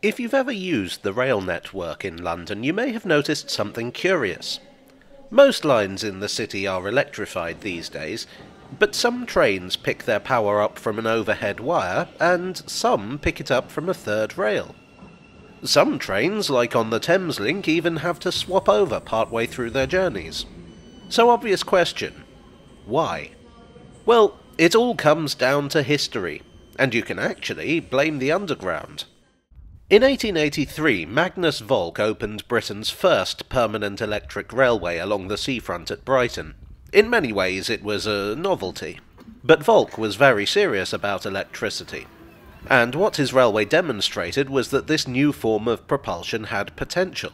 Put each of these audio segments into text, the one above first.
If you've ever used the rail network in London, you may have noticed something curious. Most lines in the city are electrified these days, but some trains pick their power up from an overhead wire, and some pick it up from a third rail. Some trains, like on the Thameslink, even have to swap over partway through their journeys. So obvious question. Why? Well, it all comes down to history, and you can actually blame the Underground. In 1883, Magnus Volk opened Britain's first permanent electric railway along the seafront at Brighton. In many ways, it was a novelty. But Volk was very serious about electricity. And what his railway demonstrated was that this new form of propulsion had potential.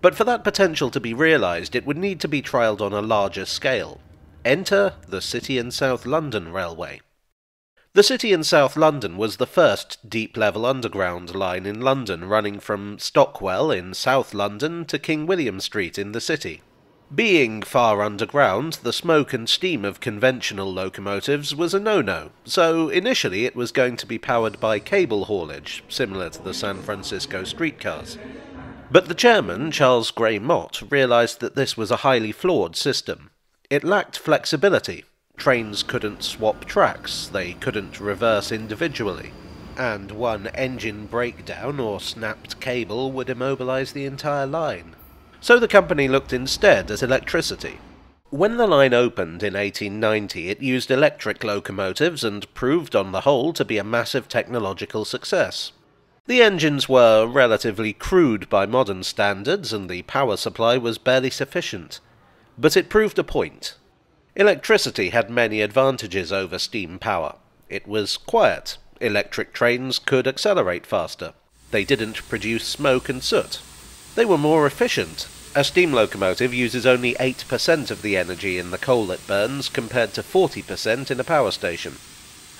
But for that potential to be realised, it would need to be trialled on a larger scale. Enter the City and South London Railway. The City in South London was the first deep level underground line in London running from Stockwell in South London to King William Street in the city. Being far underground, the smoke and steam of conventional locomotives was a no-no, so initially it was going to be powered by cable haulage, similar to the San Francisco streetcars. But the chairman, Charles Grey Mott, realised that this was a highly flawed system. It lacked flexibility, Trains couldn't swap tracks, they couldn't reverse individually, and one engine breakdown or snapped cable would immobilize the entire line. So the company looked instead at electricity. When the line opened in 1890, it used electric locomotives and proved on the whole to be a massive technological success. The engines were relatively crude by modern standards, and the power supply was barely sufficient. But it proved a point. Electricity had many advantages over steam power. It was quiet. Electric trains could accelerate faster. They didn't produce smoke and soot. They were more efficient. A steam locomotive uses only 8% of the energy in the coal it burns compared to 40% in a power station.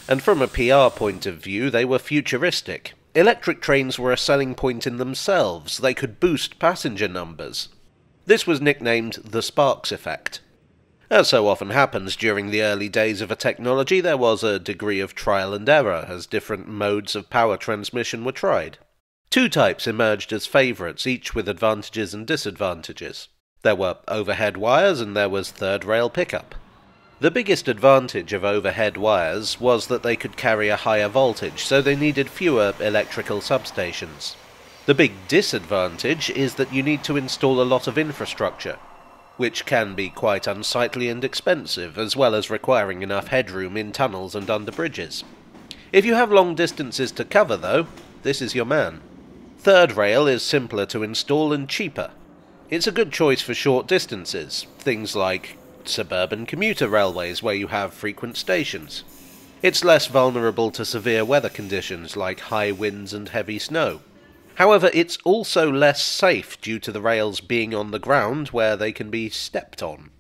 And from a PR point of view, they were futuristic. Electric trains were a selling point in themselves. They could boost passenger numbers. This was nicknamed the Sparks effect. As so often happens during the early days of a technology, there was a degree of trial and error as different modes of power transmission were tried. Two types emerged as favourites, each with advantages and disadvantages. There were overhead wires and there was third rail pickup. The biggest advantage of overhead wires was that they could carry a higher voltage, so they needed fewer electrical substations. The big disadvantage is that you need to install a lot of infrastructure, which can be quite unsightly and expensive, as well as requiring enough headroom in tunnels and under bridges. If you have long distances to cover, though, this is your man. Third rail is simpler to install and cheaper. It's a good choice for short distances, things like suburban commuter railways where you have frequent stations. It's less vulnerable to severe weather conditions like high winds and heavy snow. However, it's also less safe due to the rails being on the ground where they can be stepped on.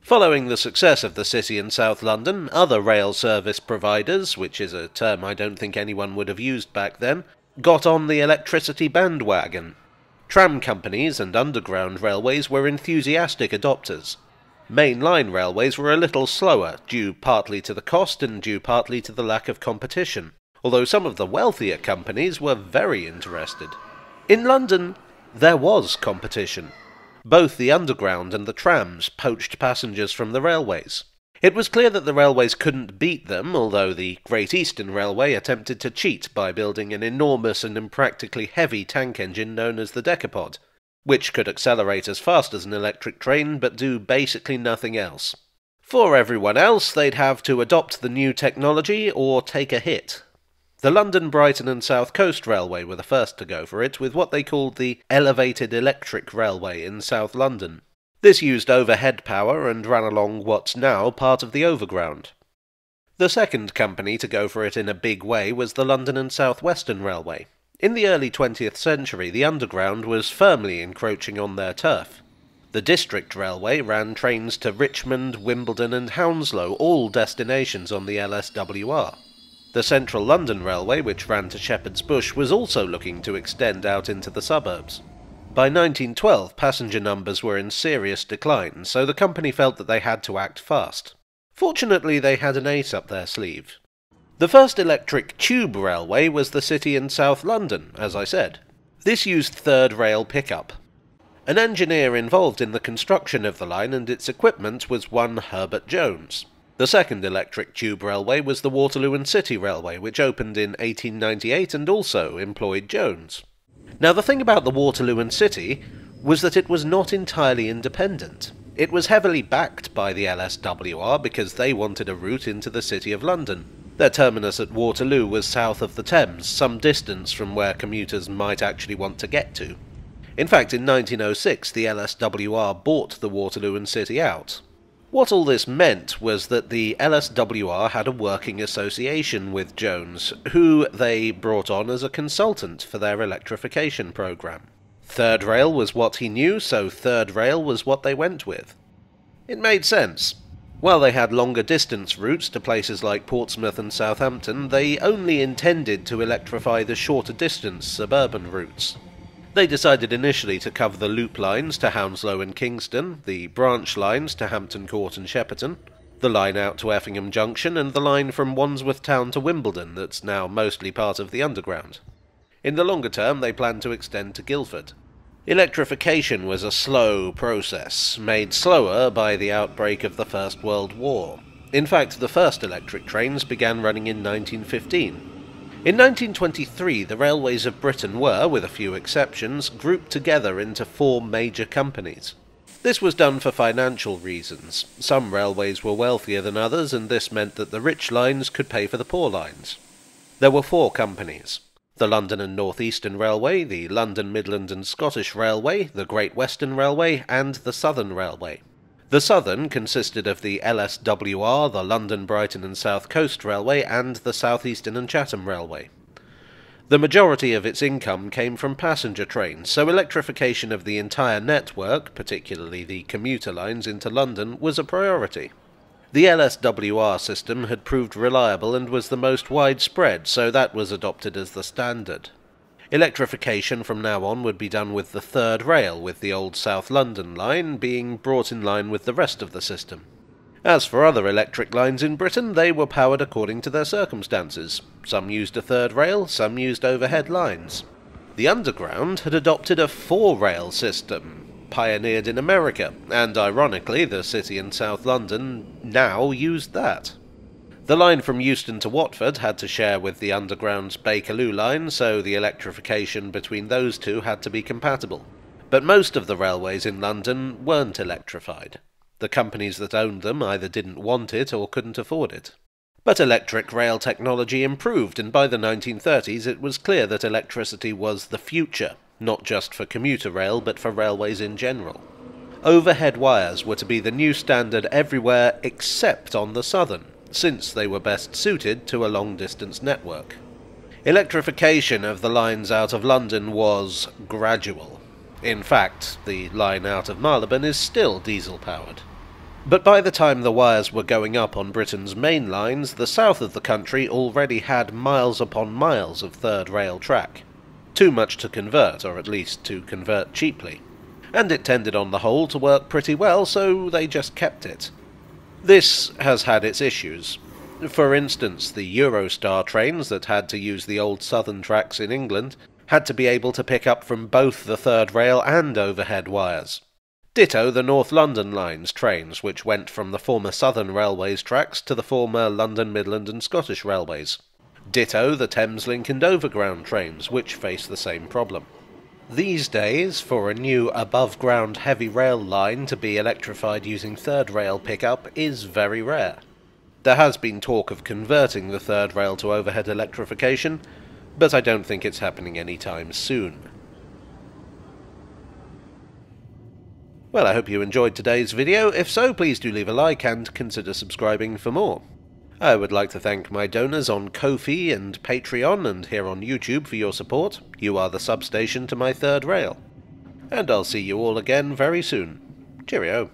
Following the success of the city in South London, other rail service providers, which is a term I don't think anyone would have used back then, got on the electricity bandwagon. Tram companies and underground railways were enthusiastic adopters. Main line railways were a little slower, due partly to the cost and due partly to the lack of competition although some of the wealthier companies were very interested. In London, there was competition. Both the Underground and the trams poached passengers from the railways. It was clear that the railways couldn't beat them, although the Great Eastern Railway attempted to cheat by building an enormous and impractically heavy tank engine known as the Decapod, which could accelerate as fast as an electric train but do basically nothing else. For everyone else, they'd have to adopt the new technology or take a hit, the London, Brighton and South Coast Railway were the first to go for it with what they called the Elevated Electric Railway in South London. This used overhead power and ran along what's now part of the Overground. The second company to go for it in a big way was the London and South Western Railway. In the early 20th century, the Underground was firmly encroaching on their turf. The District Railway ran trains to Richmond, Wimbledon, and Hounslow, all destinations on the LSWR. The Central London Railway, which ran to Shepherd's Bush, was also looking to extend out into the suburbs. By 1912, passenger numbers were in serious decline, so the company felt that they had to act fast. Fortunately, they had an ace up their sleeve. The first electric tube railway was the City and South London, as I said. This used third rail pickup. An engineer involved in the construction of the line and its equipment was one Herbert Jones. The second electric tube railway was the Waterloo and City Railway, which opened in 1898 and also employed Jones. Now, the thing about the Waterloo and City was that it was not entirely independent. It was heavily backed by the LSWR because they wanted a route into the City of London. Their terminus at Waterloo was south of the Thames, some distance from where commuters might actually want to get to. In fact, in 1906, the LSWR bought the Waterloo and City out, what all this meant was that the LSWR had a working association with Jones, who they brought on as a consultant for their electrification program. Third Rail was what he knew, so Third Rail was what they went with. It made sense. While they had longer distance routes to places like Portsmouth and Southampton, they only intended to electrify the shorter distance suburban routes. They decided initially to cover the loop lines to Hounslow and Kingston, the branch lines to Hampton Court and Shepperton, the line out to Effingham Junction, and the line from Wandsworth Town to Wimbledon that's now mostly part of the Underground. In the longer term, they planned to extend to Guildford. Electrification was a slow process, made slower by the outbreak of the First World War. In fact, the first electric trains began running in 1915, in 1923, the railways of Britain were, with a few exceptions, grouped together into four major companies. This was done for financial reasons. Some railways were wealthier than others, and this meant that the rich lines could pay for the poor lines. There were four companies the London and North Eastern Railway, the London Midland and Scottish Railway, the Great Western Railway, and the Southern Railway. The Southern consisted of the LSWR, the London, Brighton and South Coast Railway, and the South Eastern and Chatham Railway. The majority of its income came from passenger trains, so electrification of the entire network, particularly the commuter lines into London, was a priority. The LSWR system had proved reliable and was the most widespread, so that was adopted as the standard. Electrification from now on would be done with the third rail, with the old South London line being brought in line with the rest of the system. As for other electric lines in Britain, they were powered according to their circumstances. Some used a third rail, some used overhead lines. The Underground had adopted a four-rail system, pioneered in America, and ironically the City in South London now used that. The line from Euston to Watford had to share with the Underground's Bakerloo line, so the electrification between those two had to be compatible. But most of the railways in London weren't electrified. The companies that owned them either didn't want it or couldn't afford it. But electric rail technology improved, and by the 1930s it was clear that electricity was the future, not just for commuter rail, but for railways in general. Overhead wires were to be the new standard everywhere except on the southern, since they were best suited to a long-distance network. Electrification of the lines out of London was gradual. In fact, the line out of Marylebone is still diesel-powered. But by the time the wires were going up on Britain's main lines, the south of the country already had miles upon miles of third rail track. Too much to convert, or at least to convert cheaply. And it tended on the whole to work pretty well, so they just kept it. This has had its issues. For instance, the Eurostar trains that had to use the old southern tracks in England had to be able to pick up from both the third rail and overhead wires. Ditto the North London Line's trains, which went from the former Southern Railways tracks to the former London, Midland and Scottish Railways. Ditto the Thameslink and Overground trains, which face the same problem. These days, for a new above-ground heavy rail line to be electrified using third rail pickup is very rare. There has been talk of converting the third rail to overhead electrification, but I don't think it's happening anytime soon. Well, I hope you enjoyed today's video. If so, please do leave a like and consider subscribing for more. I would like to thank my donors on Ko-fi and Patreon and here on YouTube for your support. You are the substation to my third rail. And I'll see you all again very soon. Cheerio.